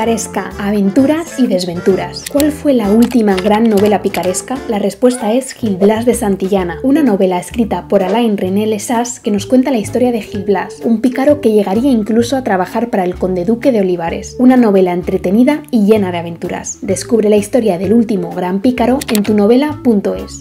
picaresca, aventuras y desventuras. ¿Cuál fue la última gran novela picaresca? La respuesta es Gil Blas de Santillana, una novela escrita por Alain René Lesas que nos cuenta la historia de Gil Blas, un pícaro que llegaría incluso a trabajar para el conde duque de Olivares. Una novela entretenida y llena de aventuras. Descubre la historia del último gran pícaro en tunovela.es.